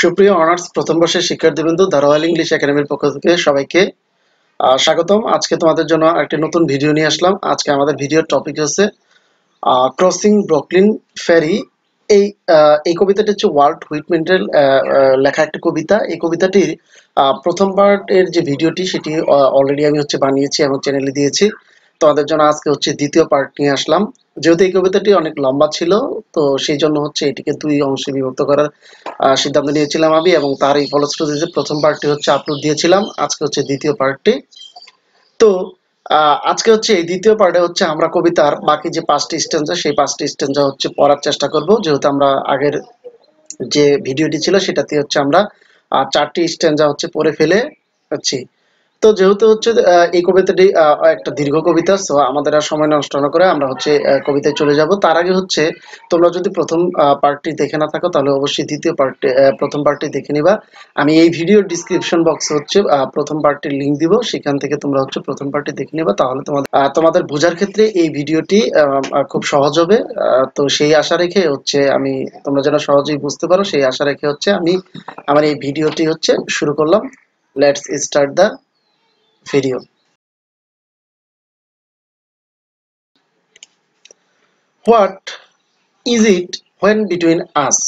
সুপ্রিয় অনার্স প্রথম বর্ষের শিক্ষার্থীবৃন্দ দ্য রয়্যাল ইংলিশ একাডেমির পক্ষ থেকে সবাইকে স্বাগতম। আজকে তোমাদের জন্য একটি নতুন ভিডিও নিয়ে আসলাম। আজকে আমাদের ভিডিওর টপিক হচ্ছে ক্রসিং ব্রকলিন ফেরি এই এই কবিতাটি হচ্ছে ওয়ার্ল্ড হুইটমেন্টের লেখা একটি কবিতা। এই কবিতাটির প্রথম পার্টের যে ভিডিওটি, সেটি অলরেডি আমি হচ্ছে বানিয়েছি এবং চ্যানেলে দিয়েছি। তোমাদের জন্য আজকে হচ্ছে দ্বিতীয় পার্ট নিয়ে আসলাম। যেহেতু এই কবিতাটি অনেক লম্বা ছিল, তো সেই জন্য হচ্ছে এটিকে দুই অংশে বিভক্ত করার সিদ্ধান্ত নিয়েছিলাম আমি এবং তার এই ফলশ্রুতিতে প্রথম পার্টটি হচ্ছে আপলোড দিয়েছিলাম, আজকে হচ্ছে দ্বিতীয় পার্টটি তো আজকে হচ্ছে এই দ্বিতীয় পার্টে হচ্ছে আমরা কবিতার বাকি যে পাঁচটি স্টেঞ্জা সেই পাঁচটি স্টেঞ্জা হচ্ছে পড়ার চেষ্টা করব। যেহেতু আমরা আগের যে ভিডিওটি ছিল, সেটাতে হচ্ছে আমরা চারটি স্টেঞ্জা হচ্ছে পড়ে ফেলে হচ্ছি তো যেহেতু হচ্ছে এই কবিতাটি একটা দীর্ঘ কবিতা সো আমাদের আর সময় নষ্ট না করে আমরা হচ্ছে কবিতায় চলে যাব। তার আগে হচ্ছে, তোমরা যদি প্রথম পার্টটি দেখে না থাকো, তাহলে অবশ্যই দ্বিতীয় পার্টটি প্রথম পার্টটি দেখে নিবা। আমি এই ভিডিও ডিসক্রিপশন বক্সে হচ্ছে প্রথম পার্টটির লিঙ্ক দিব, সেখান থেকে তোমরা হচ্ছে প্রথম পার্টটি দেখে নিবা, তাহলে তোমাদের তোমাদের বোঝার ক্ষেত্রে এই ভিডিওটি খুব সহজ হবে। তো সেই আশা রেখে হচ্ছে, আমি, তোমরা যেন সহজেই বুঝতে পারো, সেই আশা রেখে হচ্ছে, আমি আমার এই ভিডিওটি হচ্ছে, শুরু করলাম। Let's start the video. What is it when between us?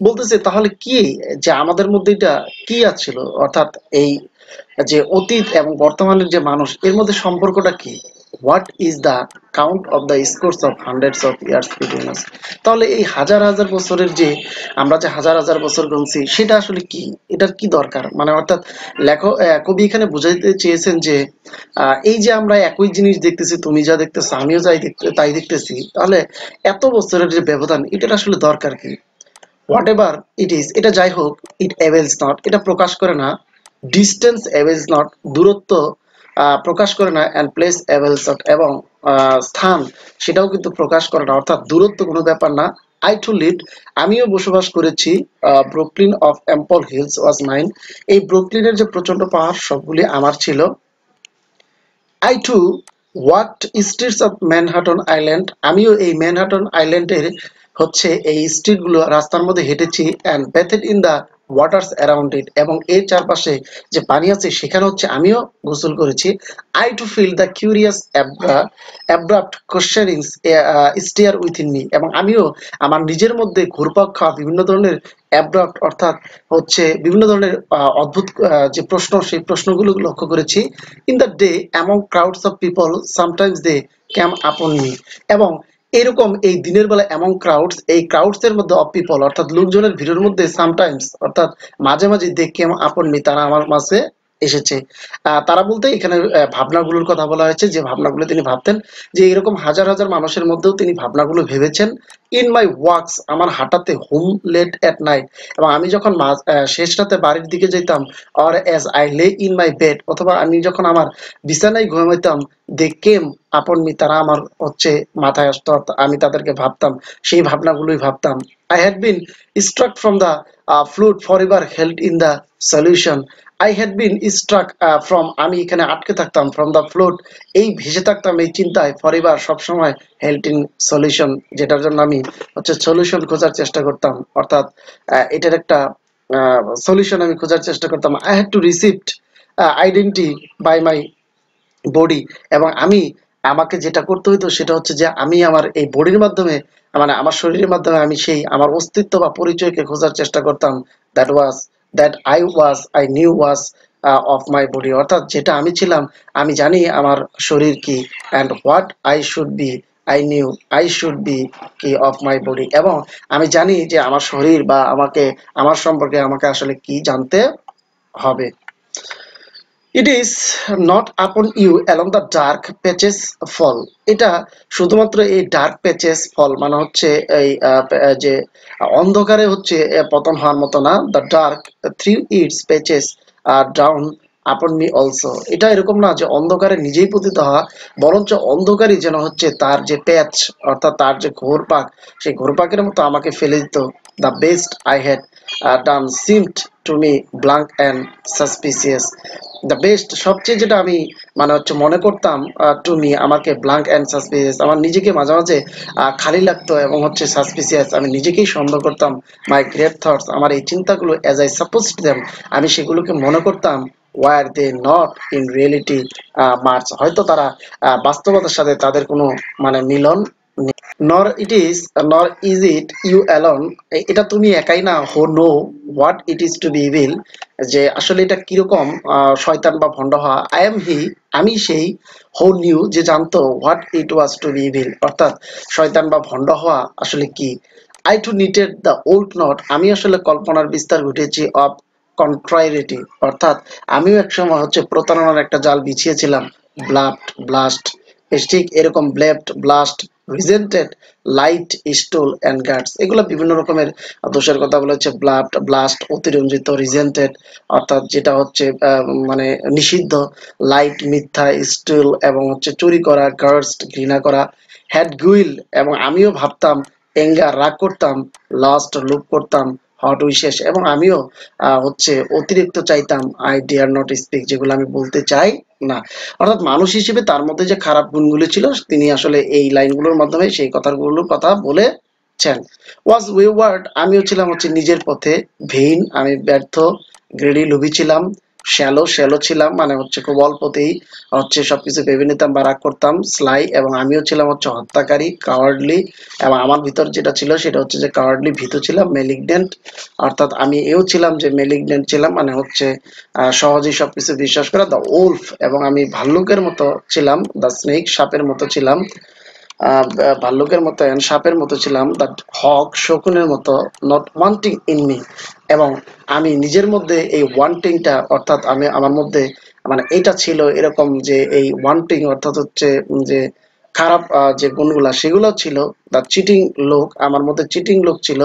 বলতেছে, তাহলে কি যে আমাদের মধ্যে এটা কি আছিল অর্থাৎ এই যে অতীত এবং বর্তমানের যে মানুষ, এর মধ্যে সম্পর্কটা কি what is the count of the scores of hundreds of years between us তাহলে এই হাজার হাজার বছরের যে আমরা যে হাজার হাজার বছর গুনছি, সেটা আসলে কি? এটার কি দরকার? মানে অর্থাৎ লেখক কবি এখানে বুঝাইতে চেয়েছেন যে এই যে আমরা একই জিনিস দেখতেছি, তুমি যা দেখতেছো, আমিও যাই দেখতে, তাই দেখতেছি, তাহলে এত বছরের যে ব্যবধান, এটার আসলে দরকার কি? হোয়াট এভার ইট ইজ এটা যাই হোক ইট অ্যাভেলস নট এটা প্রকাশ করে না। ডিস্টেন্স অ্যাভেলস নট দূরত্ব প্রকাশ করে না অ্যান্ড প্লেস অ্যাভেলস এবং স্থান সেটাও কিন্তু প্রকাশ করে না। অর্থাৎ দূরত্ব কোনো ব্যাপার না। আই টু লিড আমিও বসবাস করেছি Brooklyn of ample hills was mine এই ব্রুকলিনের যে প্রচণ্ড পাহাড়, সবগুলি আমার ছিল। I too walked streets of Manhattan island আমিও এই ম্যানহাটন আইল্যান্ডের হচ্ছে এই স্ট্রিটগুলো রাস্তার মধ্যে হেঁটেছি and bathed in the waters around it এবং এর চারপাশে যে পানি আছে, সেখানে হচ্ছে আমিও গোসল করেছি। I too felt the curious abrupt questionings stir within me এবং আমিও আমার নিজের মধ্যে ঘুরপাক খাওয়া বিভিন্ন ধরনের অ্যাব্রাপ্ট অর্থাৎ হচ্ছে বিভিন্ন ধরনের অদ্ভুত যে প্রশ্ন, সেই প্রশ্নগুলো লক্ষ্য করেছি। In the day among crowds of people sometimes they came upon me এবং এরকম এই দিনের বেলা এমন ক্রাউডস এই ক্রাউডস এর মধ্যে অফ পিপল অর্থাৎ লোকজনের ভিড়ের মধ্যে সামটাইমস অর্থাৎ মাঝে মাঝে দেখি আপন মি, তারা আমার মাঝে এসেছে। তারা বলতে এখানে ভাবনাগুলোর কথা বলা হয়েছে, যে ভাবনাগুলো তিনি ভাবতেন, যে এরকম হাজার হাজার মানুষের মধ্যেও তিনি ভাবনাগুলো ভেবেছেন ইন মাই ওয়ার্কস আমার হাঁটাতে হোম লেট অ্যাট নাইট এবং আমি যখন শেষ রাতে বাড়ির দিকে যেতাম or as I lay in my bed অথবা আমি যখন আমার বিছানায় ঘুমাইতাম দে কেম আপন মি তারা আমার হচ্ছে মাথায় আসতো আমি তাদেরকে ভাবতাম, সেই ভাবনাগুলোই ভাবতাম। I had been struck from the float forever held in the solution I had been struck from আমি এখানে আটকে থাকতাম ফ্রম দ্য ফ্লোট এই ভেসে থাকতাম এই চিন্তায় ফরিবার সবসময় হেল্প ইন সলিউশন যেটার জন্য আমি হচ্ছে সলিউশন খোঁজার চেষ্টা করতাম। অর্থাৎ এটার একটা সলিউশন আমি খোঁজার চেষ্টা করতাম। I had to received identity by my body এবং আমি, আমাকে যেটা করতে হইতো সেটা হচ্ছে যে আমি আমার এই বডির মাধ্যমে মানে আমার শরীরের মাধ্যমে আমি সেই, আমার অস্তিত্ব বা পরিচয়কে খোঁজার চেষ্টা করতাম। That was that I was I knew was of my body অর্থাৎ যেটা আমি ছিলাম, আমি জানি আমার শরীর কি and what I should be I knew I should be কি অফ মাই বডি এবং আমি জানি যে আমার শরীর বা আমাকে, আমার সম্পর্কে আমাকে আসলে কি জানতে হবে। It is not upon you alone the dark patches fall এটা শুধুমাত্র এই ডার্ক প্যাচেস ফল মানে হচ্ছে এই যে অন্ধকারে হচ্ছে পতন হওয়ার মতো না। The dark threw its patches R down upon me also এটা এরকম না যে অন্ধকারে নিজেই পতিত হওয়া, বরঞ্চ অন্ধকারই যেন হচ্ছে তার যে প্যাচ অর্থাৎ তার যে ঘোরপাক, সেই ঘোরপাকের মতো আমাকে ফেলে দিত। The best I had done seemed to me blank and suspicious the best সবচেয়ে যেটা আমি মানে হচ্ছে মনে করতাম টু মি আমাকে ব্লাঙ্ক অ্যান্ড সাসপিসিয়াস আমার নিজেকে মাঝে মাঝে খালি লাগতো এবং হচ্ছে সাসপিসিয়াস আমি নিজেকেই সন্দেহ করতাম মাই গ্রেট থটস আমার এই চিন্তাগুলো অ্যাজ আই সাপোজ দেম আমি সেগুলোকে মনে করতাম were they not in reality March হয়তো তারা বাস্তবতার সাথে তাদের কোনো মানে মিলন nor it is nor is it you alone এটা তুমি একাই না, who, know, what it is to be evil যে আসলে এটা কীরকম শয়তান বা ভণ্ড হওয়া। আই এম হি, আমি সেই হো, নিউ, যে জানতো what it was to be evil অর্থাৎ শয়তান বা ভণ্ড হওয়া আসলে কি? I too knitted the old knot, আমি আসলে কল্পনার বিস্তার ঘটেছি অফ কন্ট্রাইরিটি অর্থাৎ আমিও একসময় হচ্ছে প্রতারণার একটা জাল বিছিয়েছিলাম। ব্লাফট, ব্লাস্ট ঠিক এরকম blabbed, blushed resented lied stole and grudged এগুলো বিভিন্ন রকমের দোষের কথা বলা হচ্ছে। ব্লাড ব্লাস্ট অতিরঞ্জিত রিজেন্টেড অর্থাৎ যেটা হচ্ছে মানে নিষিদ্ধ লাইট মিথ্যা স্টোল এবং হচ্ছে চুরি করা গার্ডস ঘৃণা করা হ্যাড গুইল এবং আমিও ভাবতাম এঙ্গার রাগ করতাম লাস্ট লুপ করতাম হট উইশেষ এবং আমিও হচ্ছে অতিরিক্ত চাইতাম আই ডিয়ার নট স্পিক যেগুলো আমি বলতে চাই না। অর্থাৎ মানুষ হিসেবে তার মধ্যে যে খারাপ গুণগুলি ছিল, তিনি আসলে এই লাইনগুলোর মাধ্যমে সেই কথাগুলোর কথা বলেছেন। ওয়াজ ওয়ার্ড আমিও ছিলাম হচ্ছে নিজের পথে ভেইন আমি ব্যর্থ গ্রেডি লোভী ছিলাম। শ্যালো শ্যালো ছিলাম মানে হচ্ছে খুব অল্পতেই, হচ্ছে সবকিছু ভেবে নিতাম বা রাগ করতাম স্লাই এবং আমিও ছিলাম হচ্ছে হত্যাকারী কাওয়ার্ডলি এবং আমার ভিতর যেটা ছিল সেটা হচ্ছে যে কাওয়ার্ডলি ভীতু ছিলাম মেলিগনেন্ট অর্থাৎ আমি এও ছিলাম যে মেলিগনেন্ট ছিলাম মানে হচ্ছে সহজেই সবকিছু বিশ্বাস করা দ্য ওলফ এবং আমি ভাল্লুকের মতো ছিলাম দ্য স্নেক সাপের মতো ছিলাম ভাল্লুকের মতো সাপের মতো ছিলাম দ্যাট হক শকুনের মতো নট ওয়ান্টিং ইন মি এবং আমি নিজের মধ্যে এই ওয়ান্টিংটা অর্থাৎ আমি আমার মধ্যে মানে এটা ছিল এরকম যে এই ওয়ান্টিং অর্থাৎ হচ্ছে যে খারাপ যে গুণগুলা, সেগুলো ছিল। দ্য চিটিং লোক আমার মধ্যে চিটিং লোক ছিল।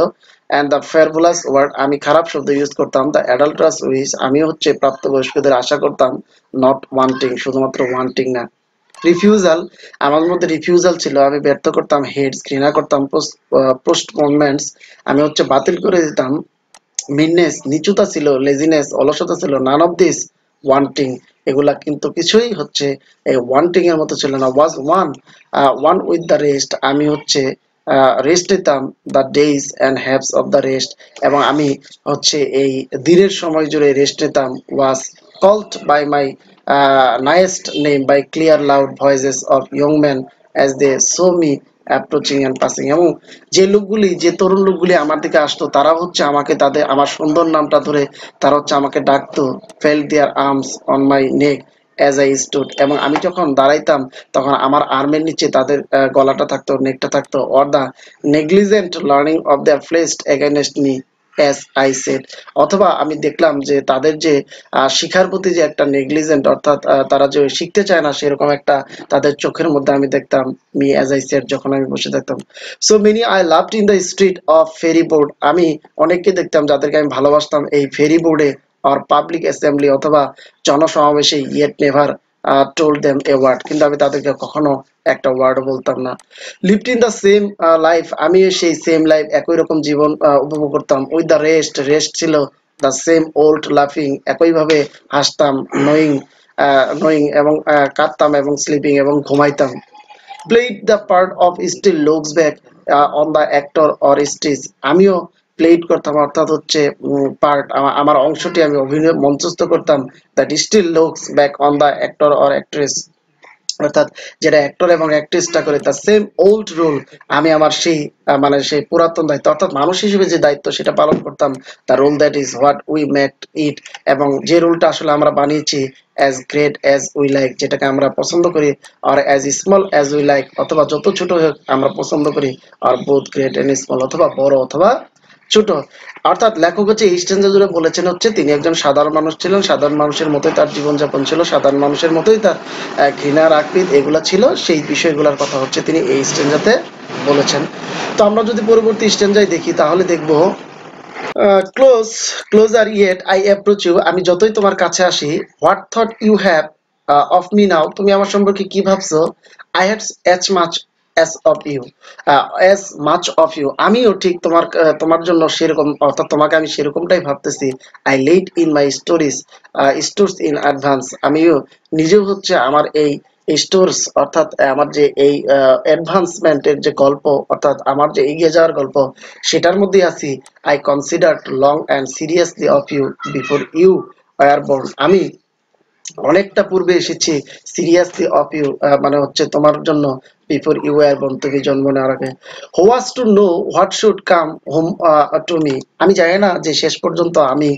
অ্যান্ড দ্য ফেয়ারবুলাস ওয়ার্ড আমি খারাপ শব্দ ইউজ করতাম। দ্য অ্যাডাল্টাস উইস আমি হচ্ছে প্রাপ্তবয়স্কদের আশা করতাম নট ওয়ান্টিং শুধুমাত্র ওয়ান্টিং না। রিফিউজাল আমার মধ্যে রিফিউজাল ছিল, আমি ব্যর্থ করতাম হেডস ঘৃণা করতাম পোস্টপোনমেন্টস আমি হচ্ছে বাতিল করে দিতাম মিননেস নিচুতা ছিল লেজিনেস অলসতা ছিল নান অফ দিস ওয়ান্টিং এগুলা কিন্তু কিছুই হচ্ছে, এই ওয়ান্টিং এর মতো ছিল না was one one with the rest আমি হচ্ছে রেস্ট নিতাম the days and haps of the rest এবং আমি হচ্ছে এই দিনের সময় জুড়ে রেস্ট নিতাম was called by my nighest name by clear loud voices of young men as they saw me approaching and passing এবং যে লোকগুলি, যে তরুণ লোকগুলি আমার দিকে আসতো, তারা হচ্ছে আমাকে তাদের, আমার সুন্দর নামটা ধরে তারা হচ্ছে আমাকে ডাকতো felt their arms on my neck as I stood এবং আমি যখন দাঁড়াইতাম, তখন আমার আর্মের নিচে তাদের গলাটা থাকতো নেকটা থাকতো। Or the negligent leaning of their flesh against me as I অথবা আমি দেখলাম যে তাদের যে শিখার প্রতি যে একটা নেগলিজেন্ট অর্থাৎ তারা যে শিখতে চায় না, সেরকম একটা তাদের চোখের মধ্যে আমি দেখতাম, মি অ্যাজ আই সেড যখন আমি বসে থাকতাম। Saw many I loved in the street of ferry board আমি অনেককে দেখতাম যাদেরকে আমি ভালোবাসতাম, এই ফেরি বোর্ডে আর পাবলিক অ্যাসেম্বলি অথবা জনসমাবেশে yet never told them a word কিন্তু আমি তাদেরকে কখনো একটা ওয়ার্ড বলতাম না। Lived in the same life আমি সেই সেম লাইফ একই রকম জীবন উপভোগ করতাম। উইথ দ্য রেস্ট রেস্ট ছিল দ্য সেম ওল্ড লাফিং একইভাবে হাসতাম নোয়িং নোয়িং এবং কাঁদতাম এবং স্লিপিং এবং ঘুমাইতাম। Played the part of still looks back on the actor or stage আমিও প্লেড করতাম, অর্থাৎ হচ্ছে পার্ট আমার অংশটি আমি অভিনয়, মঞ্চস্থ করতাম that still looks back on the actor or actress অর্থাৎ যেটা অ্যাক্টর এবং অ্যাক্ট্রেসটা করে তার সেম ওল্ড রোল আমি আমার সেই মানে সেই পুরাতন দায়িত্ব, অর্থাৎ মানুষ হিসেবে যে দায়িত্ব সেটা পালন করতাম the role that is what we made it এবং যে রোলটা আসলে আমরা বানিয়েছি as great as we like যেটাকে আমরা পছন্দ করি আর as small as we like অথবা যত ছোট হোক আমরা পছন্দ করি আর বোথ গ্রেট অ্যান্ড স্মল অথবা বড় অথবা ছোট। অর্থাৎ লেখক হচ্ছে স্টেঞ্জা জুড়ে বলেছেন হচ্ছে, তিনি একজন সাধারণ মানুষ ছিলেন, সাধারণ মানুষের মতোই তার জীবনযাপন ছিল, সাধারণ মানুষের মতোই তার ঘৃণার আকৃত এগুলা ছিল, সেই বিষয়গুলোর কথা হচ্ছে তিনি এই স্টেঞ্জাতে বলেছেন। তো আমরা যদি পরবর্তী স্টেঞ্জায় দেখি, তাহলে দেখব close closer yet I approach you আমি যতই তোমার কাছে আসি what thought you have of me now তুমি আমার সম্পর্কে কি ভাবছ? I had as much as of you as much of you আমিও ঠিক তোমার তোমার জন্য সেরকম, অর্থাৎ তোমাকে আমি সেরকমটাই ভাবতেছি। I late in my stories stores in advance আমিও নিজেও হচ্ছে আমার এই স্টোরস অর্থাৎ আমার যে এই অ্যাডভান্সমেন্টের যে গল্প, অর্থাৎ আমার যে এগিয়ে যাওয়ার গল্প, সেটার মধ্যে আছি। I consider long and seriously of you before you are born আমি অনেকটা পূর্বে এসেছি সিরিয়াসলি অফ ইউ মানে হচ্ছে তোমার জন্য বিফোর ইউ আর বর্ন তুমি জন্ম নেওয়ার আগে who was to know what should come home to me আমি জানি না যে শেষ পর্যন্ত আমি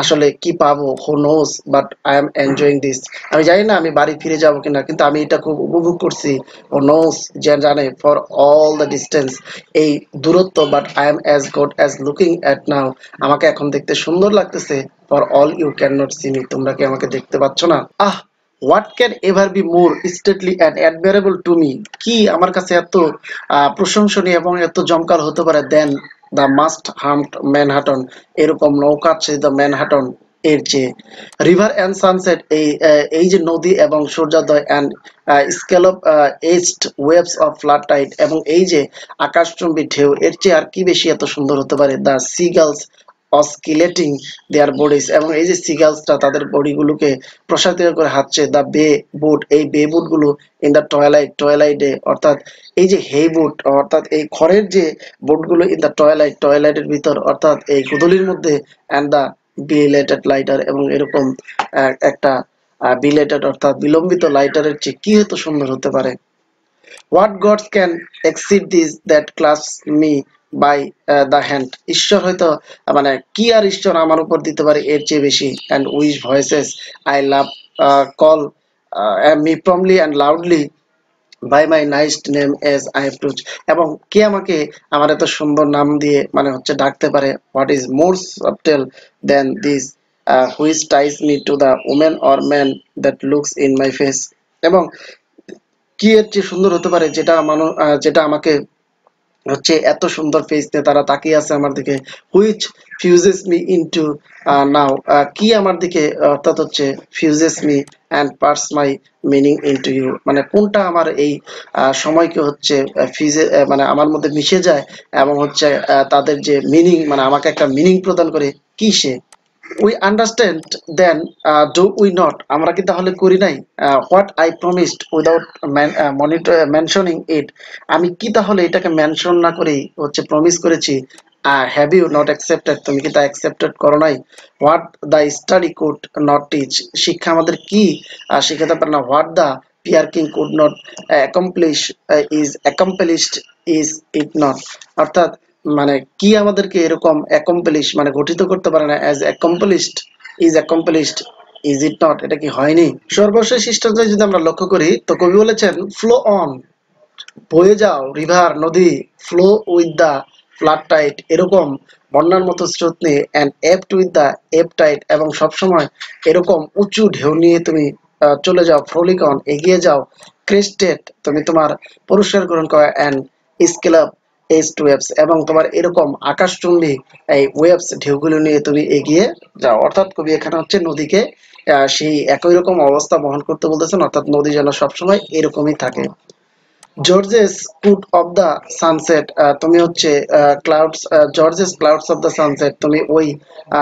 আসলে কি পাবো who knows but I am enjoying this আমি জানি না আমি বাড়ি ফিরে যাব কিনা, কিন্তু আমি এটা খুব উপভোগ করছি। ও নোস যে জানে ফর অল দ্য ডিস্টেন্স এই দূরত্ব but I am as good as looking at now আমাকে এখন দেখতে সুন্দর লাগতেছে for all you can not see me তোমরা কি আমাকে দেখতে পাচ্ছ না? আহ what can ever be more stately and admirable to me কি আমার কাছে এত প্রশংসনীয় এবং এত জমকার হতে পারে then the mast harmed Manhattan এরকম নৌকা আছে দ্য ম্যানহাটন এর চেয়ে। রিভার অ্যান্ড সানসেট এই এই যে নদী এবং সূর্যোদয় and scallop edged waves of flood tide এবং এই যে আকাশচুম্বী ঢেউ, এর চেয়ে আর কি বেশি এত সুন্দর হতে পারে? The seagulls oscillating their bodies এবং এই যে সিগালসটা তাদের বডিগুলোকে প্রসারিত করে হাঁটছে দ্য বে বুট এই বে বুটগুলো ইন দ্য টয়লাইট টয়লাইটে অর্থাৎ এই যে হেই বুট অর্থাৎ এই খড়ের যে বুটগুলো ইন দ্য টয়লাইট টয়লাইটের ভিতর, অর্থাৎ এই গুদলির মধ্যে অ্যান্ড দ্য বিলেটেড লাইটার এবং এরকম একটা বিলেটেড অর্থাৎ বিলম্বিত লাইটারের চেয়ে কি এত সুন্দর হতে পারে? What gods can exceed this that clasp me by the hand ঈশ্বর হয়তো মানে কি আর ঈশ্বর আমার উপর দিতে পারে, এর চেয়ে বেশি। And which voices I love call me promptly and loudly by my nice name as I approach এবং কে আমাকে আমার এত সুন্দর নাম দিয়ে মানে হচ্ছে ডাকতে পারে what is more subtle than this which ties me to the women or man that looks in my face এবং কি এর চেয়ে সুন্দর হতে পারে, যেটা মানুষ যেটা আমাকে হচ্ছে এত সুন্দর ফেস নিয়ে তারা তাকিয়ে আছে আমার দিকে which fuses me into now কি আমার দিকে অর্থাৎ হচ্ছে fuses me and pours my meaning into you মানে কোনটা আমার এই সময়কে হচ্ছে ফিউজে মানে আমার মধ্যে মিশে যায় এবং হচ্ছে তাদের যে মিনিং মানে আমাকে একটা মিনিং প্রদান করে, কি সে? We understand then do we not আমরা কি তাহলে করি নাই? What I promised without monitor mentioning it আমি কি তাহলে এটাকে মেনশন না করেই হচ্ছে প্রমিস করেছি? হ্যাভ ইউ নট অ্যাকসেপ্টেড তুমি কি তা অ্যাকসেপ্টেড করো নাই? What the study could not teach শিক্ষা আমাদের কি? আহ, শেখাতে পারে না। What the preaching could not accomplish is accomplished is it not অর্থাৎ মানে কি আমাদেরকে এরকম অ্যাকমপ্লিশ মানে গঠিত করতে পারে না as accomplished is accomplished is it not এটা কি হয়নি? সর্বশেষ শিষ্টাচার্য যদি আমরা লক্ষ্য করি, তো কবি বলেছেন ফ্লো অন বয়ে যাও রিভার নদী flow with the flood tide এরকম বন্যার মতো স্রোত নিয়ে and ebbed with the ebb tide এবং সবসময় এরকম উঁচু ঢেউ নিয়ে তুমি চলে যাও ফ্রোলিকন এগিয়ে যাও ক্রেস্টেড তুমি তোমার পুরস্কার গ্রহণ করো and scallop edged waves এবং তোমার এরকম আকাশচুম্বী এই ওয়েবস ঢেউগুলো নিয়ে তুমি এগিয়ে যাও। অর্থাৎ কবি এখানে হচ্ছে নদীকে সেই একই রকম অবস্থা বহন করতে বলতেছেন, অর্থাৎ নদী যেন সবসময় এরকমই থাকে। জর্জেস কুট অফ দ্য সানসেট তুমি হচ্ছে clouds gorgeous clouds of the sunset তুমি ওই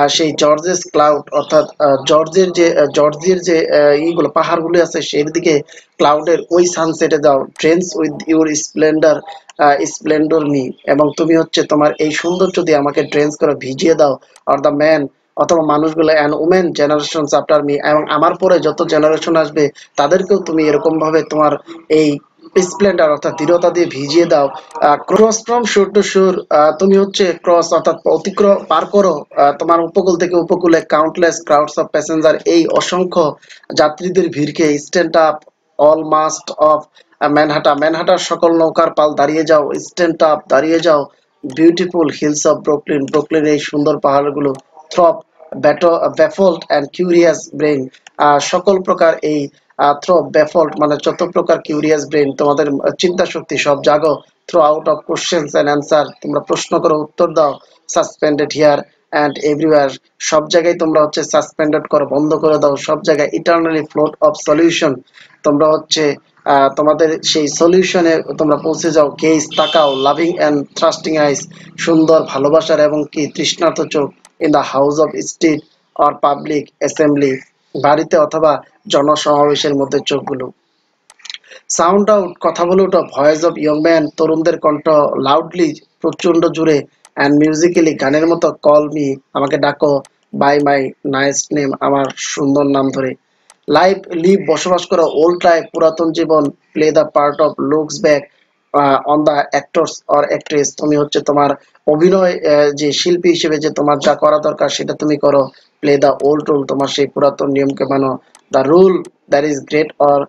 সেই জর্জেস ক্লাউড অর্থাৎ জর্জের যে জর্জের যে আহ, ইগুলো পাহাড়গুলো আছে সেই দিকে ক্লাউডের ওই সানসেটে দাও drench with your splendour splendour me এবং তুমি হচ্ছে তোমার এই সৌন্দর্য দিয়ে আমাকে ট্রেন্স করে ভিজিয়ে দাও অর দ্য ম্যান অথবা মানুষগুলো and women generation after me এবং আমার পরে যত জেনারেশন আসবে তাদেরকেও তুমি এরকম ভাবে তোমার এই স্প্লেন্ডার অর্থাৎ দৃঢ়তা দিয়ে ভিজিয়ে দাও। ক্রস ফ্রম শোর টু শোর তুমি হচ্ছে ক্রস অর্থাৎ অতিক্রম পার করো। তোমার উপকূল থেকে উপকূলে কাউন্টলেস ক্রাউডস অফ প্যাসেঞ্জার এই অসংখ্য যাত্রীদের ভিড়কে stand up all mast of Manhatta ম্যানহাটার সকল নৌকার পাল দাঁড়িয়ে যাও স্ট্যান্ড আপ দাঁড়িয়ে যাও। Beautiful hills of Brooklyn Brooklyn এই সুন্দর পাহাড়গুলো থ্রপ ব্যাটো ব্যাফল্ট অ্যান্ড কিউরিয়াস ব্রেন সকল প্রকার এই থ্রপ ব্যাফল্ট মানে যত প্রকার কিউরিয়াস ব্রেন তোমাদের চিন্তা শক্তি সব জাগো throw out of questions and answer তোমরা প্রশ্ন করো, উত্তর দাও সাসপেন্ডেড হিয়ার অ্যান্ড এভরিওয়ার সব জায়গায় তোমরা হচ্ছে সাসপেন্ডেড করো, বন্ধ করে দাও, সব জায়গায় ইটার্নালি ফ্লোট অফ সলিউশন তোমরা হচ্ছে তোমাদের সেই সলিউশনে তোমরা পৌঁছে যাও কেস তাকাও লাভিং অ্যান্ড ট্রাস্টিং আইস সুন্দর ভালোবাসার এবং কি তৃষ্ণার্ত চোখ in the house of state or public assembly বাড়িতে অথবা জনসমাবেশের মধ্যে চোখগুলো। সাউন্ড আউট কথা বলে ওঠো ভয়েস অফ ইয়ং ম্যান তরুণদের কণ্ঠ লাউডলি প্রচণ্ড জুড়ে অ্যান্ড মিউজিক্যালি গানের মতো কল মি আমাকে ডাকো বাই মাই নাইস নেম আমার সুন্দর নাম ধরে। লাইফ লিভ বসবাস করো ওল্ড লাইফ পুরাতন জীবন play the part of looks back on the actors or actress তুমি হচ্ছে তোমার অভিনয় যে শিল্পী হিসেবে যে তোমার যা করা দরকার, সেটা তুমি করো। প্লে দ্য ওল্ড রুল তোমার সেই পুরাতন নিয়মকে মানো। The rule that is great or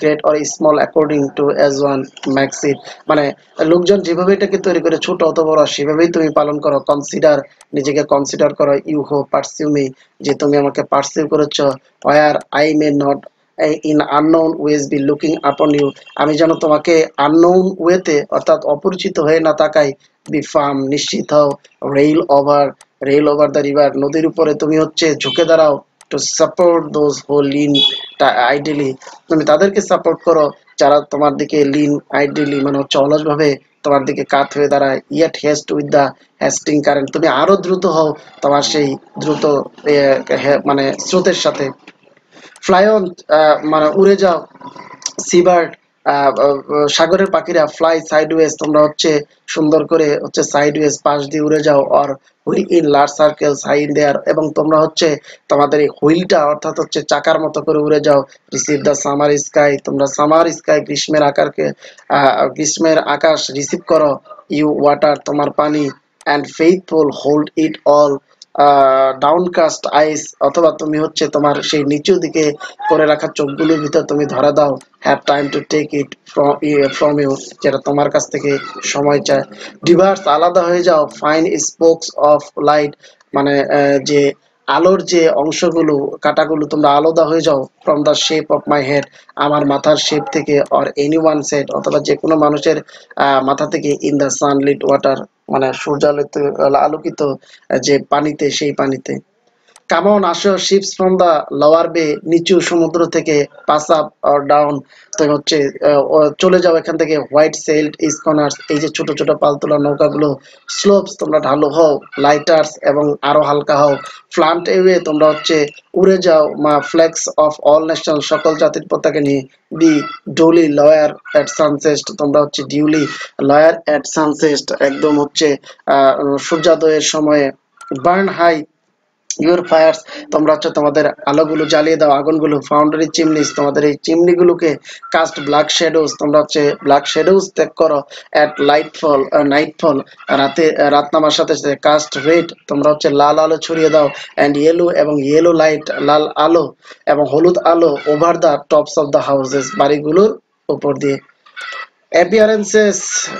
great or small according to as one makes it মানে লোকজন যেভাবে এটাকে তৈরি করে, ছোট অত বড়, সেভাবেই তুমি পালন করো। কনসিডার নিজেকে কনসিডার করো। ইউ হো পার্সিউ মি যে তুমি আমাকে পার্সিউ করেছ where I may not in unknown ways be looking upon you আমি যেন তোমাকে আননোন ওয়েতে অর্থাৎ অপরিচিত হয়ে না তাকাই বি ফার্ম নিশ্চিত হও rail over rail over the river নদীর উপরে তুমি হচ্ছে ঝুঁকে দাঁড়াও to support those who lean ideally তুমি তাদেরকে সাপোর্ট করো, যারা তোমার দিকে লিন আইডিয়ালি মানে হচ্ছে অলসভাবে তোমার দিকে কাত হয়ে দাঁড়ায় yet haste with the hasting current তুমি আরও দ্রুত হও তোমার সেই দ্রুত মানে স্রোতের সাথে। ফ্লাই অন মানে উড়ে যাও সিবার্ড সাগরের পাখিরা ফ্লাই সাইডওয়েজ তোমরা হচ্ছে সুন্দর করে হচ্ছে সাইডওয়েজ পাশ দিয়ে উড়ে যাও or wheel in large circle high in the air এবং তোমরা হচ্ছে তোমাদের এই হুইলটা অর্থাৎ হচ্ছে চাকার মতো করে উড়ে যাও। রিসিভ দ্য সামার স্কাই তোমরা সামার স্কাই গ্রীষ্মের আকারকে গ্রীষ্মের আকাশ রিসিভ করো। ইউ ওয়াটার তোমার পানি and faithful hold it all downcast eyes অথবা তুমি হচ্ছে তোমার সেই নিচু দিকে করে রাখা চোখগুলির ভিতর তুমি ধরা দাও। Have time to take it from you যেটা তোমার কাছ থেকে সময় চায়। ডিভার্স আলাদা হয়ে যাও। ফাইন স্পোকস অফ লাইট মানে যে আলোর যে অংশগুলো, কাটাগুলো তোমরা আলাদা হয়ে যাও from the shape of my head আমার মাথার শেপ থেকে অর এনি ওয়ান সেট অথবা যে কোনো মানুষের মাথা থেকে ইন দ্য সানলিট ওয়াটার মানে সূর্যালোকিত আলোকিত যে পানিতে, সেই পানিতে। কামন আসো শিপস ফ্রম দ্য লোয়ার বে নিচু সমুদ্র থেকে পাস আপ অর ডাউন তুমি হচ্ছে চলে যাও এখান থেকে হোয়াইট সেল্ড ইসকনার্স এই যে ছোট ছোট পালতোলা নৌকাগুলো স্লোপস তোমরা ঢালু হও লাইটার্স এবং আরও হালকা হও ফ্লান্ট এওয়ে তোমরা হচ্ছে উড়ে যাও, মা ফ্লেক্স অফ অল ন্যাশনাল সকল জাতির পতাকা নিয়ে be duly lower at sunset তোমরা হচ্ছে ডিউলি লয়ার অ্যাট সানসেস্ট একদম হচ্ছে সূর্যোদয়ের সময়ে বার্ন হাই ইউর ফায়ার্স তোমরা হচ্ছে তোমাদের আলোগুলো জ্বালিয়ে দাও, আগুনগুলো ফাউন্ডারি চিমনিস তোমাদের এই চিমনিগুলোকে কাস্ট ব্ল্যাক শেডোজ তোমরা হচ্ছে ব্ল্যাক শেডোজ ত্যাগ করো অ্যাট নাইট ফল রাতে রাত নামার সাথে সাথে কাস্ট রেড তোমরা হচ্ছে লাল আলো ছড়িয়ে দাও অ্যান্ড ইয়েলো এবং ইয়েলো লাইট লাল আলো এবং হলুদ আলো over the tops of the houses বাড়িগুলোর উপর দিয়ে। অ্যাপিয়ারেন্সেস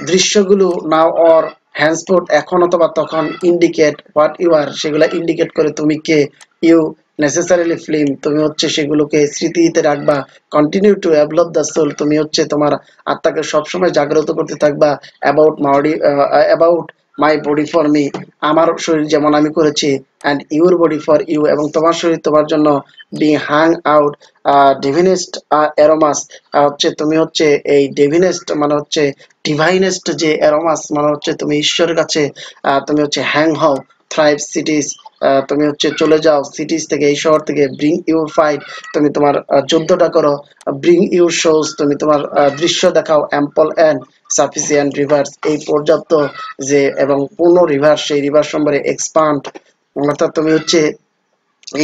দৃশ্যগুলো নাও অর হ্যান্সপোর্ট এখন অথবা তখন ইন্ডিকেট, হোয়াট ইউ আর, সেগুলো ইন্ডিকেট করে তুমি কে, ইউ নেসেসারিলি ফিল্ম তুমি হচ্ছে সেগুলোকে স্মৃতিতে রাখবা continue to evolve the soul তুমি হচ্ছে তোমার আত্মাকে সবসময় জাগ্রত করতে থাকবা about my body about my body for me আমার শরীর যেমন আমি করেছি and your body for you এবং তোমার শরীর তোমার জন্য বি হাং আউট ডিভিনেস্ট অ্যারোমাস হচ্ছে তুমি হচ্ছে এই ডেভিনেস্ট মানে হচ্ছে ডিভাইনেস্ট যে অ্যারোমাস মানে হচ্ছে তুমি ঈশ্বরের কাছে তুমি হচ্ছে হ্যাং হও থ্রাইভ সিটিস তুমি হচ্ছে চলে যাও সিটিস থেকে, এই শহর থেকে ব্রিং ইউর ফাইট তুমি তোমার যুদ্ধটা করো ব্রিং ইউর শোজ তুমি তোমার দৃশ্য দেখাও অ্যাম্পল অ্যান্ড সাফিসিয়েন্ট রিভার্স এই পর্যাপ্ত যে, এবং পূর্ণ রিভার্স সেই রিভার্স সম্পর্কে এক্সপান্ড অর্থাৎ তুমি হচ্ছে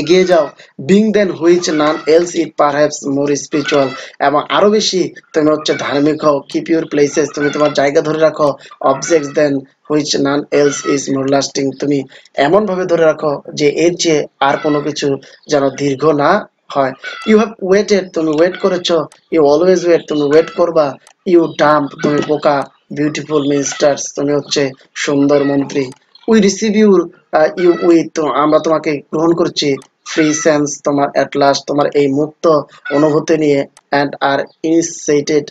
এগিয়ে যাও। Being than which none else it perhaps more spiritual এবং আরও বেশি তুমি হচ্ছে ধার্মিক হও। কিপ ইউর প্লেসেস তুমি তোমার জায়গা ধরে রাখো। Objects than which none else is more lasting তুমি এমন ভাবে ধরে রাখো যে এর চেয়ে আর কোনো কিছু যেন দীর্ঘ না হয়। ইউ হ্যাভ ওয়েটেড তুমি ওয়েট করেছ। ইউ অলওয়েজ ওয়েট তুমি ওয়েট করবা। ইউ ডাম্প তুমি বোকা বিউটিফুল মিনিস্টার্স তুমি হচ্ছে সুন্দর মন্ত্রী। We receive your you with আমরা তোমাকে গ্রহণ করছি ফ্রি সেন্স তোমার অ্যাট লাস্ট তোমার এই মুক্ত অনুভূতি নিয়ে and are initiated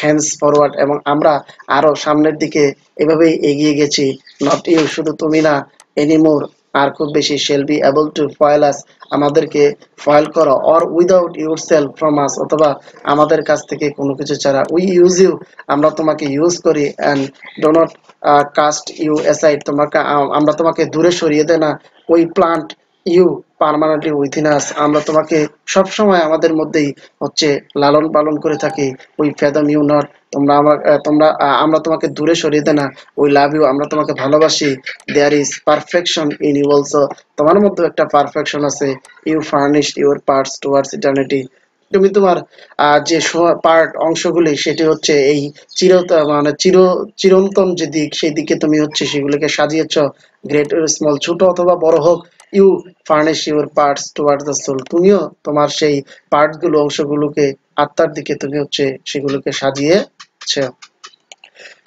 hands forward এবং আমরা আরও সামনের দিকে এভাবেই এগিয়ে গেছি। নট ইউ শুধু তুমি না এনিমোর আর খুব বেশি shall be able to foil us আমাদেরকে ফয়েল করো or without your self from us অথবা আমাদের কাছ থেকে কোনো কিছু ছাড়া। উই ইউজ ইউ আমরা তোমাকে ইউজ করি and do not cast you aside তোমাকে আমরা তোমাকে দূরে সরিয়ে দেয় না। We plant you permanently within us. আমরা তোমাকে সব সময় আমাদের মধ্যেই হচ্ছে লালন পালন করে থাকি। We fathom you not. তোমরা আমার তোমরা আমরা তোমাকে দূরে সরিয়ে দেয় না উই লাভ ইউ। আমরা তোমাকে ভালোবাসি। There is perfection in you also তোমার মধ্যে একটা পারফেকশন আছে। You furnish your parts towards eternity তুমি তোমার যে পার্ট অংশগুলি, সেটি হচ্ছে এই চির মানে চির, চিরন্তন যে দিক, সেই দিকে তুমি হচ্ছে সেগুলোকে সাজিয়েছ। গ্রেট স্মল ছোট অথবা বড় হোক you furnish your parts toward the soul তুমিও তোমার সেই পার্টগুলো অংশগুলোকে আত্মার দিকে তুমি হচ্ছে সেগুলোকে সাজিয়েছ।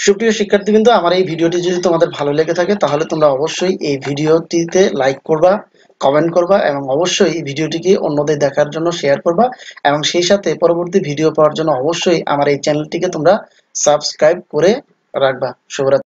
সুপ্রিয় শিক্ষার্থীবৃন্দ, আমার এই ভিডিওটি যদি তোমাদের ভালো লেগে থাকে, তাহলে তোমরা অবশ্যই এই ভিডিওটিতে লাইক করবা কমেন্ট করবা এবং অবশ্যই এই ভিডিওটিকে অন্যদের দেখার জন্য শেয়ার করবা এবং সেই সাথে পরবর্তী ভিডিও পাওয়ার জন্য অবশ্যই আমার এই চ্যানেলটিকে তোমরা সাবস্ক্রাইব করে রাখবা। শুভরাত্রি।